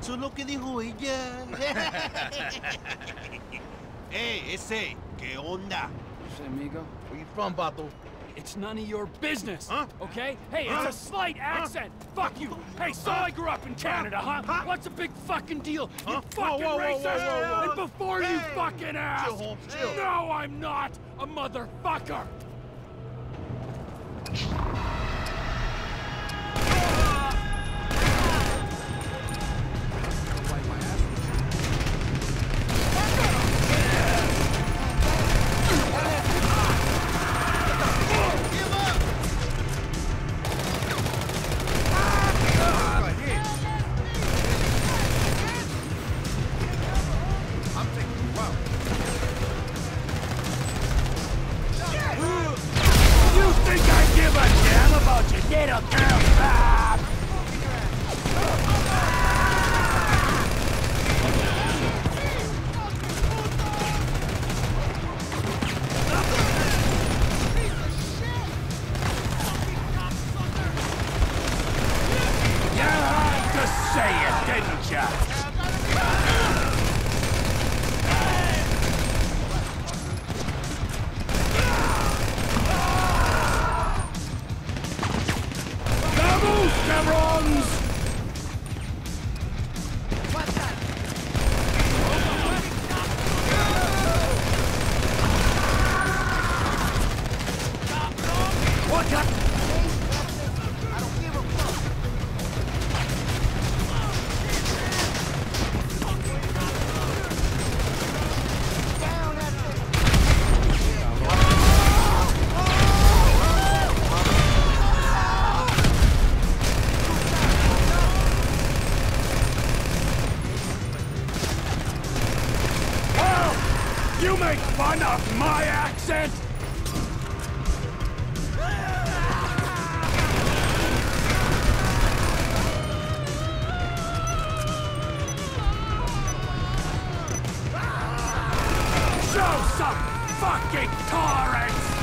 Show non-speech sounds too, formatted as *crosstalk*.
Eso es lo que dijo ella. *laughs* ¡Eh, ese! ¿Qué onda? Say, amigo. Where you from, Bato? It's none of your business, Huh? okay? Hey, Huh? it's a slight accent. Fuck you. Hey, so I grew up in Canada, huh? Huh? What's the big fucking deal? You Huh? fucking Whoa, whoa, whoa, racist. whoa, whoa, whoa. And before you fucking ask, Chill, Holmes, chill. no, I'm not a motherfucker. Your little girl, Bob? You to say it, didn't ya? Vamos, You make fun of my accent? Show some fucking tolerance!